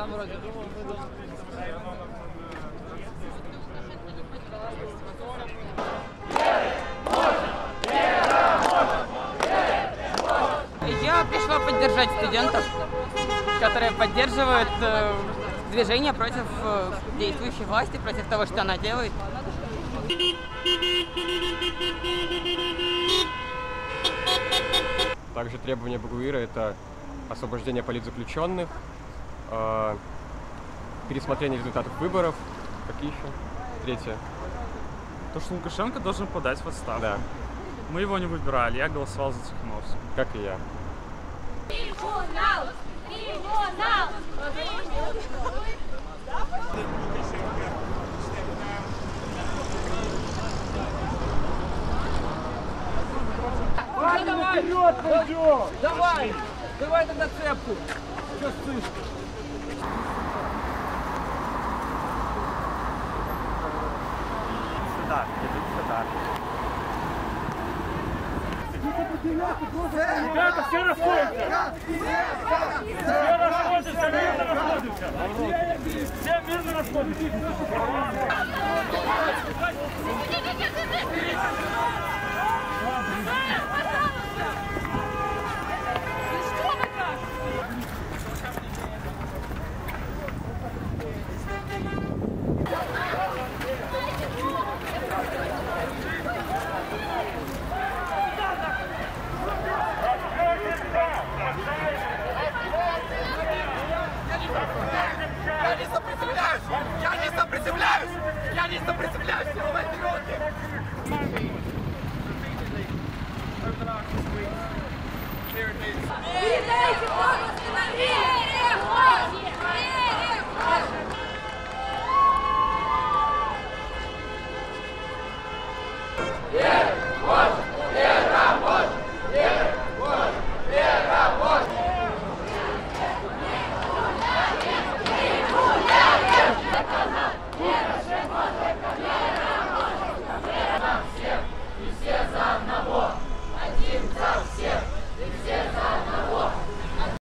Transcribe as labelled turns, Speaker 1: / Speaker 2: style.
Speaker 1: сам вроде.
Speaker 2: Я пришла поддержать студентов, которые поддерживают э, движение против э, действующей власти, против того, что она делает.
Speaker 3: Также требования Багуира – это освобождение политзаключенных, пересмотрение результатов выборов. Какие еще? Третье.
Speaker 4: То, что Лукашенко должен подать в отставку.
Speaker 3: Да,
Speaker 4: Мы его не выбирали, я голосовал за Тихановского.
Speaker 3: как и я.
Speaker 5: Трибунал! Трибунал!
Speaker 1: Давай! Давай тогда цепку! Что ссышь?
Speaker 4: Сюда, иди сюда.
Speaker 6: Ребята, все расходимся! Все расходимся, мирно расходимся! Все мирно расходимся!
Speaker 7: Сопротивляюсь! Я не сопротивляюсь! Я не сопротивляюсь! Силовые руки!
Speaker 5: Передайте власть на Переход! Переход!
Speaker 7: Можно!